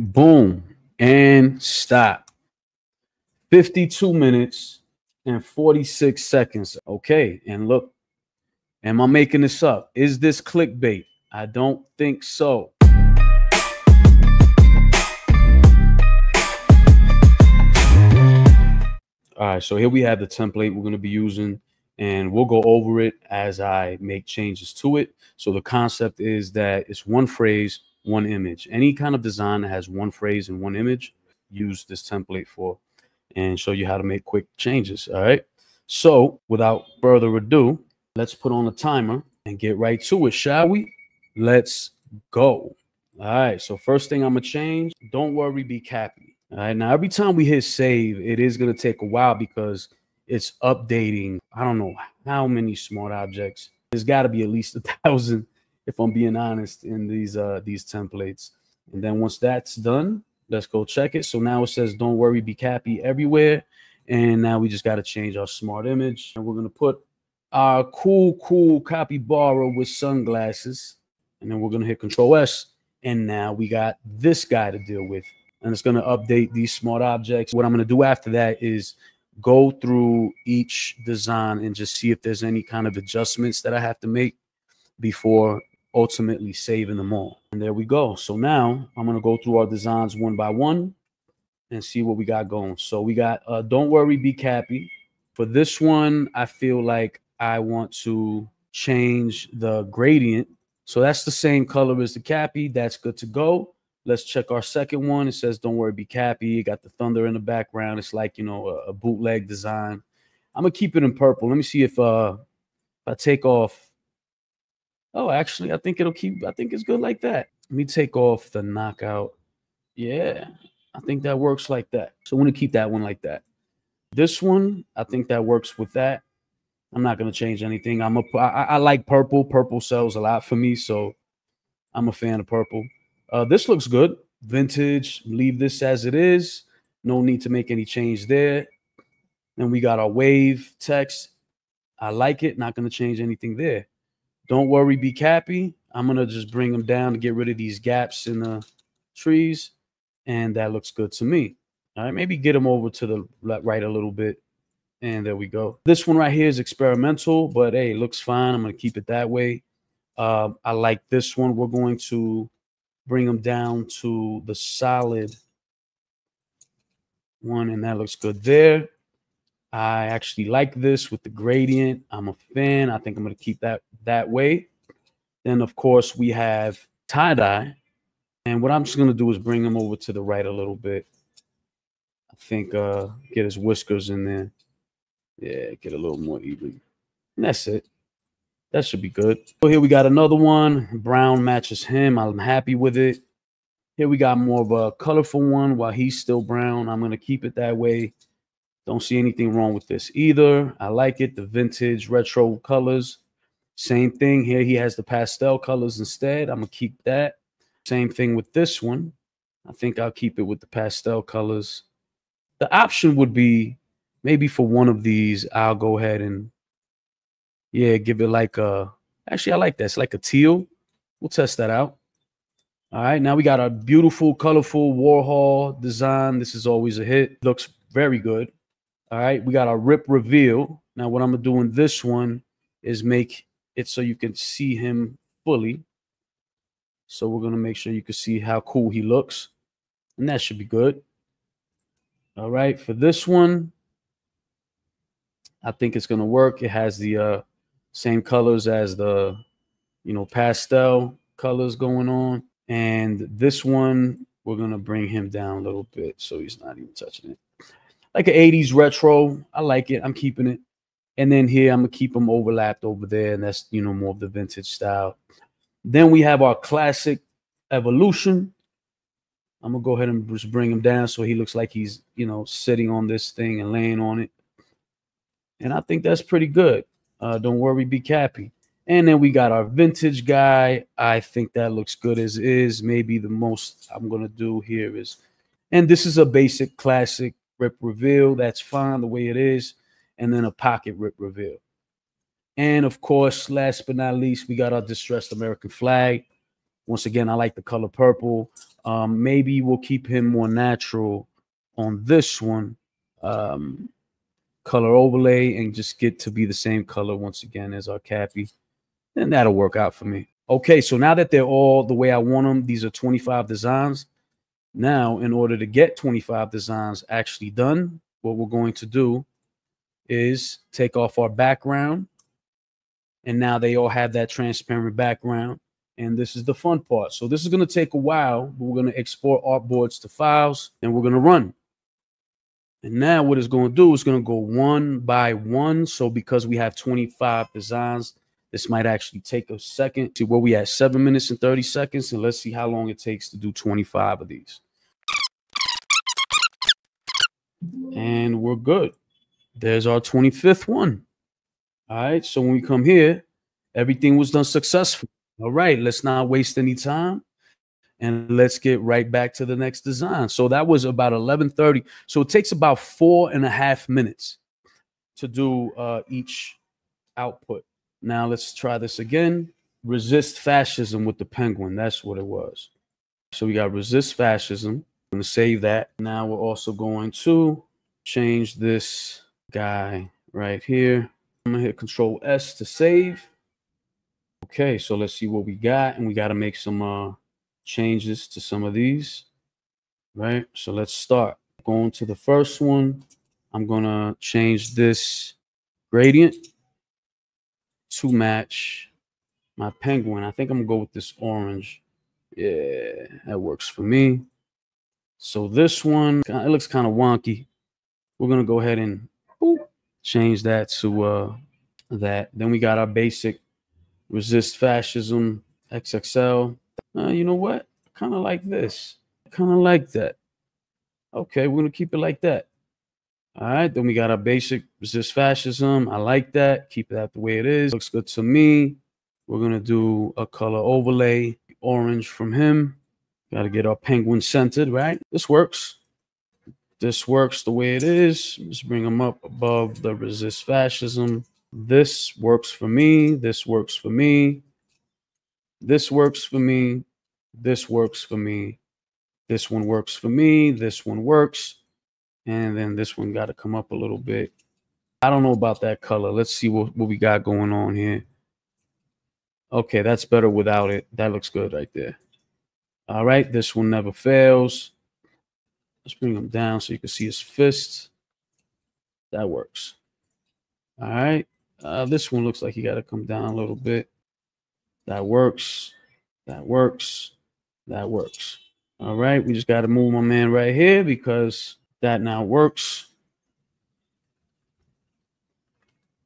Boom. And stop. 52 minutes and 46 seconds. Okay. And look, am I making this up? Is this clickbait? I don't think so. All right, so here we have the template we're going to be using, and we'll go over it as I make changes to it. So the concept is that it's one phrase, one image. Any kind of design that has one phrase and one image, use this template for and show you how to make quick changes. All right. So without further ado, let's put on a timer and get right to it, shall we? Let's go. All right. So first thing I'm gonna change, don't worry, be cappy. All right. Now, every time we hit save, it is going to take a while because it's updating. I don't know how many smart objects. There's got to be at least a thousand, if I'm being honest, in these uh these templates. And then once that's done, let's go check it. So now it says, "Don't worry, be happy everywhere." And now we just got to change our smart image, and we're gonna put our cool, cool capybara with sunglasses, and then we're gonna hit Control S, and now we got this guy to deal with and it's going to update these smart objects. What I'm going to do after that is go through each design and just see if there's any kind of adjustments that I have to make before ultimately saving them all. And there we go. So now I'm going to go through our designs one by one and see what we got going. So we got uh, Don't Worry, Be Cappy. For this one, I feel like I want to change the gradient. So that's the same color as the Cappy. That's good to go. Let's check our second one. It says, Don't worry, be cappy. You got the thunder in the background. It's like, you know, a, a bootleg design. I'm gonna keep it in purple. Let me see if uh if I take off. Oh, actually, I think it'll keep, I think it's good like that. Let me take off the knockout. Yeah, I think that works like that. So I'm gonna keep that one like that. This one, I think that works with that. I'm not gonna change anything. I'm a I, I like purple. Purple sells a lot for me, so I'm a fan of purple. Uh, this looks good. Vintage. Leave this as it is. No need to make any change there. Then we got our wave text. I like it. Not going to change anything there. Don't worry, be cappy. I'm going to just bring them down to get rid of these gaps in the trees. And that looks good to me. All right, maybe get them over to the right a little bit. And there we go. This one right here is experimental, but hey, looks fine. I'm going to keep it that way. Uh, I like this one. We're going to bring them down to the solid one, and that looks good there. I actually like this with the gradient. I'm a fan. I think I'm going to keep that that way. Then, of course, we have tie-dye. And what I'm just going to do is bring him over to the right a little bit. I think uh get his whiskers in there. Yeah, get a little more even. And that's it. That should be good. So here we got another one. Brown matches him. I'm happy with it. Here we got more of a colorful one while he's still brown. I'm going to keep it that way. Don't see anything wrong with this either. I like it. The vintage retro colors. Same thing here. He has the pastel colors instead. I'm going to keep that. Same thing with this one. I think I'll keep it with the pastel colors. The option would be maybe for one of these, I'll go ahead and yeah, give it like a. Actually, I like that. It's like a teal. We'll test that out. All right, now we got a beautiful, colorful Warhol design. This is always a hit. Looks very good. All right, we got our rip reveal. Now, what I'm gonna do in this one is make it so you can see him fully. So we're gonna make sure you can see how cool he looks, and that should be good. All right, for this one, I think it's gonna work. It has the uh, same colors as the, you know, pastel colors going on. And this one, we're to bring him down a little bit so he's not even touching it. Like an 80s retro. I like it. I'm keeping it. And then here, I'm going to keep them overlapped over there. And that's, you know, more of the vintage style. Then we have our classic evolution. I'm going to go ahead and just bring him down so he looks like he's, you know, sitting on this thing and laying on it. And I think that's pretty good. Uh, don't worry, be happy. And then we got our vintage guy. I think that looks good as is. Maybe the most I'm gonna do here is, and this is a basic classic rip reveal. That's fine the way it is. And then a pocket rip reveal. And of course, last but not least, we got our distressed American flag. Once again, I like the color purple. Um, maybe we'll keep him more natural on this one. Um, color overlay and just get to be the same color once again as our Cappy. And that'll work out for me. Okay, so now that they're all the way I want them, these are 25 designs. Now, in order to get 25 designs actually done, what we're going to do is take off our background. And now they all have that transparent background. And this is the fun part. So this is going to take a while. But we're going to export artboards to files and we're going to run. And now what it's going to do is going to go one by one. So because we have 25 designs, this might actually take a second to where we at seven minutes and 30 seconds. And let's see how long it takes to do 25 of these. And we're good. There's our 25th one. All right. So when we come here, everything was done successfully. All right. Let's not waste any time and let's get right back to the next design. So that was about 11:30. So it takes about four and a half minutes to do uh, each output. Now let's try this again. Resist fascism with the penguin. That's what it was. So we got resist fascism. I'm going to save that. Now we're also going to change this guy right here. I'm going to hit Control S to save. Okay, so let's see what we got. And we got to make some uh, changes to some of these, right? So let's start. Going to the first one, I'm going to change this gradient to match my penguin. I think I'm to go with this orange. Yeah, that works for me. So this one, it looks kind of wonky. We're to go ahead and change that to uh, that. Then we got our basic resist fascism XXL uh, you know what? Kind of like this. Kind of like that. Okay, we're gonna keep it like that. All right, then we got our basic resist fascism. I like that. Keep that the way it is. Looks good to me. We're gonna do a color overlay, orange from him. Got to get our penguin centered, right? This works. This works the way it is. Just bring them up above the resist fascism. This works for me. This works for me. This works for me. This works for me. This one works for me. This one works. And then this one got to come up a little bit. I don't know about that color. Let's see what, what we got going on here. Okay, that's better without it. That looks good right there. All right, this one never fails. Let's bring him down so you can see his fist. That works. All right. Uh, this one looks like he got to come down a little bit. That works. That works. That works. All right. We just got to move my man right here because that now works.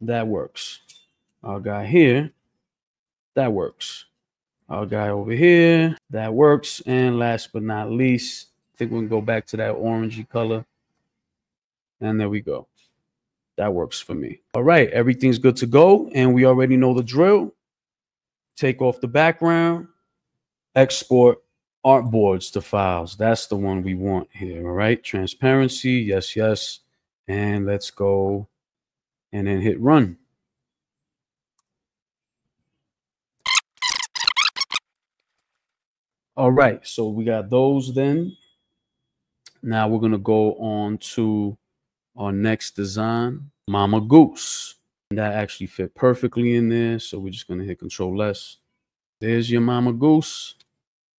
That works. Our guy here. That works. Our guy over here. That works. And last but not least, I think we can go back to that orangey color. And there we go. That works for me. All right. Everything's good to go. And we already know the drill take off the background, export artboards to files. That's the one we want here. All right. Transparency. Yes, yes. And let's go and then hit run. All right. So we got those then. Now we're going to go on to our next design, Mama Goose. And that actually fit perfectly in there. So we're just going to hit Control S. There's your Mama Goose.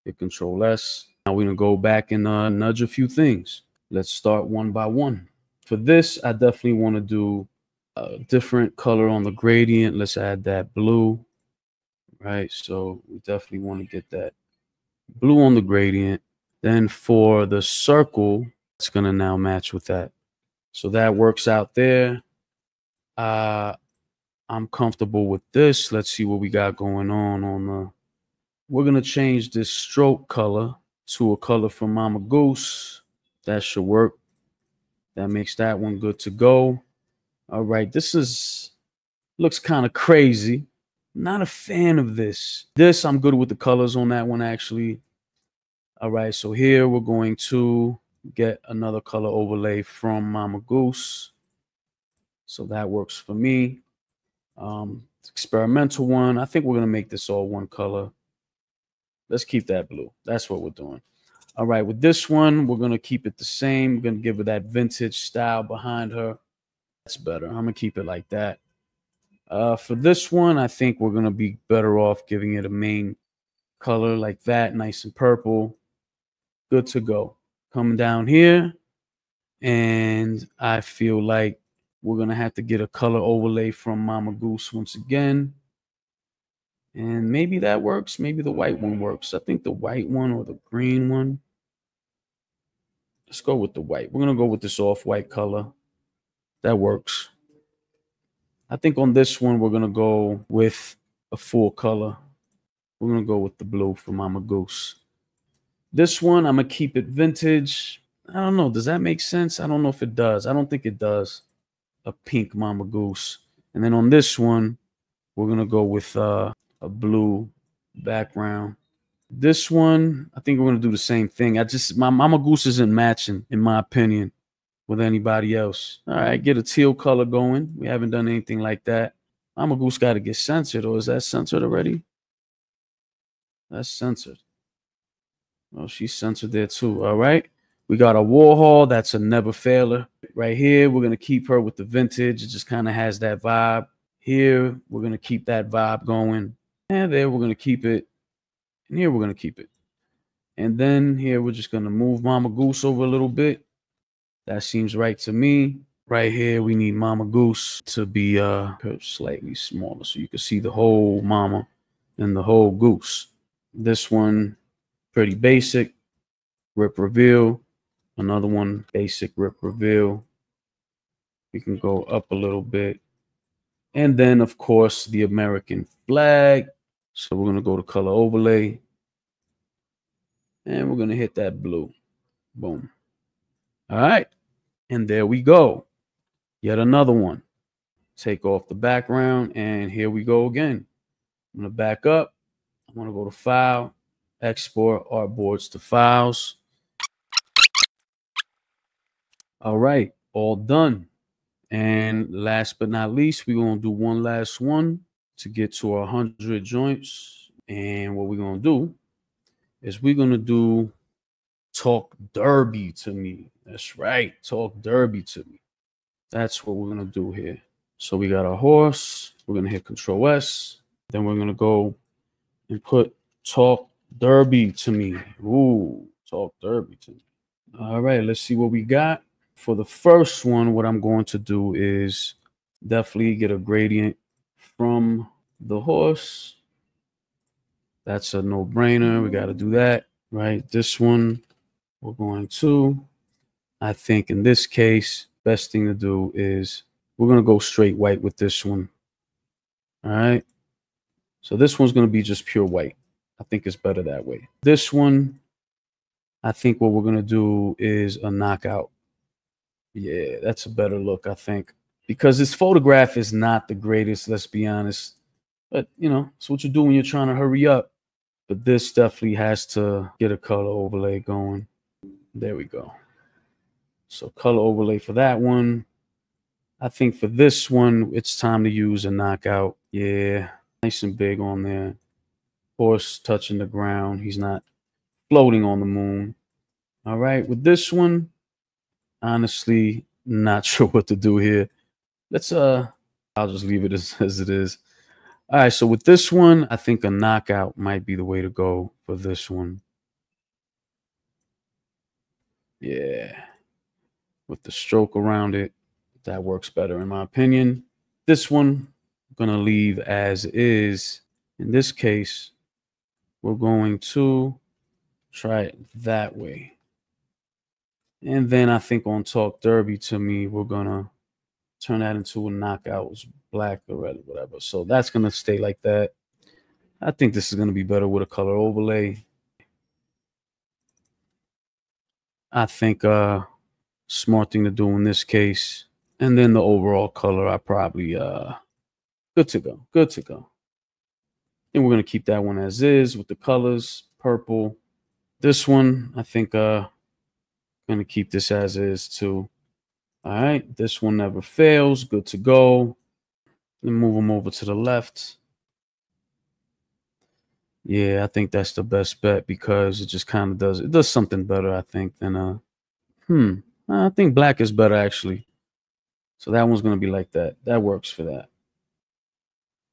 Hit Control S. Now we're to go back and uh, nudge a few things. Let's start one by one. For this, I definitely want to do a different color on the gradient. Let's add that blue. Right. So we definitely want to get that blue on the gradient. Then for the circle, it's going to now match with that. So that works out there. Uh, I'm comfortable with this. Let's see what we got going on on the. We're gonna change this stroke color to a color from Mama Goose. That should work. That makes that one good to go. All right, this is looks kind of crazy. Not a fan of this. This I'm good with the colors on that one actually. All right, so here we're going to get another color overlay from Mama Goose. So that works for me. Um, experimental one. I think we're going to make this all one color. Let's keep that blue. That's what we're doing. All right, with this one, we're gonna keep it the same. We're gonna give her that vintage style behind her. That's better. I'm gonna keep it like that. Uh, for this one, I think we're gonna be better off giving it a main color like that, nice and purple. Good to go. Coming down here, and I feel like we're gonna have to get a color overlay from Mama Goose once again. And maybe that works. Maybe the white one works. I think the white one or the green one. Let's go with the white. We're going to go with this off-white color. That works. I think on this one, we're going to go with a full color. We're going to go with the blue for Mama Goose. This one, I'm going to keep it vintage. I don't know. Does that make sense? I don't know if it does. I don't think it does. A pink Mama Goose. And then on this one, we're going to go with uh, a blue background. This one, I think we're gonna do the same thing. I just my Mama Goose isn't matching, in my opinion, with anybody else. All right, get a teal color going. We haven't done anything like that. Mama Goose got to get censored, or is that censored already? That's censored. Oh, well, she's censored there too. All right. We got a Warhol. That's a never failer. Right here, we're gonna keep her with the vintage. It just kind of has that vibe. Here, we're gonna keep that vibe going. And there we're gonna keep it. And here we're gonna keep it. And then here we're just gonna move Mama Goose over a little bit. That seems right to me. Right here, we need Mama Goose to be uh slightly smaller so you can see the whole mama and the whole goose. This one, pretty basic. Rip reveal. Another one, basic rip reveal. We can go up a little bit. And then, of course, the American flag. So we're going to go to color overlay. And we're going to hit that blue. Boom. All right. And there we go. Yet another one. Take off the background. And here we go again. I'm going to back up. I'm going to go to File, Export Artboards to Files. All right. All done. And last but not least, we're going to do one last one to get to our 100 joints. And what we're going to do is we're going to do talk derby to me. That's right. Talk derby to me. That's what we're going to do here. So we got our horse. We're going to hit Control S. Then we're going to go and put talk derby to me. Ooh, talk derby to me. All right, let's see what we got for the first one, what I'm going to do is definitely get a gradient from the horse. That's a no-brainer. We got to do that, right? This one, we're going to, I think in this case, best thing to do is we're going to go straight white with this one. All right. So this one's going to be just pure white. I think it's better that way. This one, I think what we're going to do is a knockout. Yeah, that's a better look, I think, because this photograph is not the greatest. Let's be honest, but you know, it's what you do when you're trying to hurry up. But this definitely has to get a color overlay going. There we go. So color overlay for that one. I think for this one, it's time to use a knockout. Yeah, nice and big on there. Horse touching the ground. He's not floating on the moon. All right, with this one, honestly not sure what to do here. Let's uh I'll just leave it as, as it is. All right, so with this one, I think a knockout might be the way to go for this one. Yeah. With the stroke around it, that works better in my opinion. This one, I'm going to leave as is. In this case, we're going to try it that way. And then I think on Talk Derby to me, we're gonna turn that into a knockout, Was black or red, whatever. So that's gonna stay like that. I think this is gonna be better with a color overlay. I think uh smart thing to do in this case. And then the overall color, I probably uh good to go. Good to go. And we're gonna keep that one as is with the colors, purple. This one, I think uh to keep this as is too. All right, this one never fails. Good to go. Then move them over to the left. Yeah, I think that's the best bet because it just kind of does it does something better, I think, than uh hmm. I think black is better actually. So that one's gonna be like that. That works for that.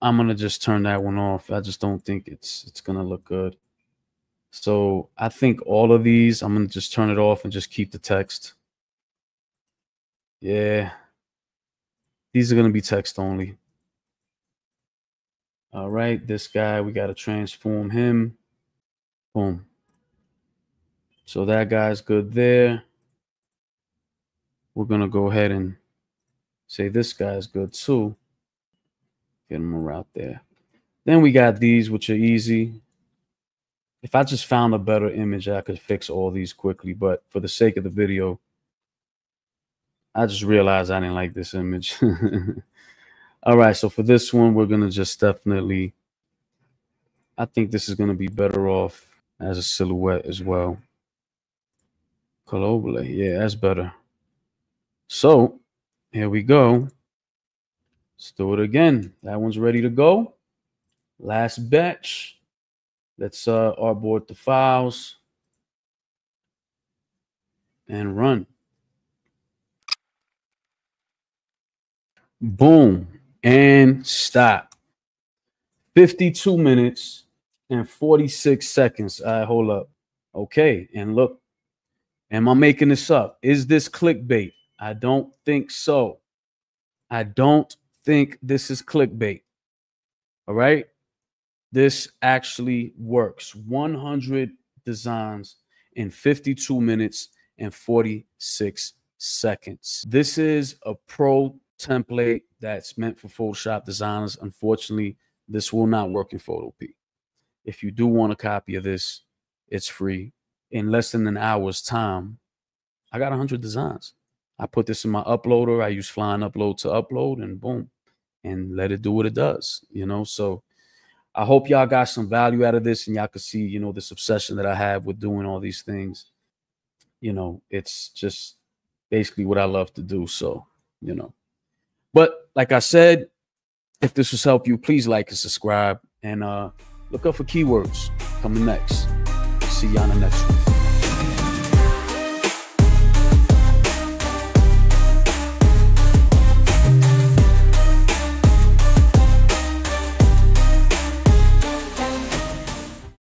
I'm gonna just turn that one off. I just don't think it's it's gonna look good. So I think all of these, I'm gonna just turn it off and just keep the text. Yeah. These are gonna be text only. All right, this guy, we got to transform him. Boom. So that guy's good there. We're going to go ahead and say this guy's good too. Get him right there. Then we got these, which are easy. If I just found a better image, I could fix all these quickly. But for the sake of the video, I just realized I didn't like this image. All right, so for this one, we're gonna just definitely. I think this is gonna be better off as a silhouette as well. Colobale, yeah, that's better. So here we go. Let's do it again. That one's ready to go. Last batch. Let's uh artboard the files and run. Boom and stop. 52 minutes and 46 seconds. I right, hold up. Okay. And look, am I making this up? Is this clickbait? I don't think so. I don't think this is clickbait. All right. This actually works. 100 designs in 52 minutes and 46 seconds. This is a pro template that's meant for Photoshop designers. Unfortunately, this will not work in Photopea. If you do want a copy of this, it's free. In less than an hour's time, I got 100 designs. I put this in my uploader. I use Flying Upload to upload, and boom, and let it do what it does. You know, so I hope y'all got some value out of this, and y'all can see, you know, this obsession that I have with doing all these things. You know, it's just basically what I love to do. So, you know. But like I said, if this was help you, please like and subscribe and uh, look up for keywords coming next. See you on the next one.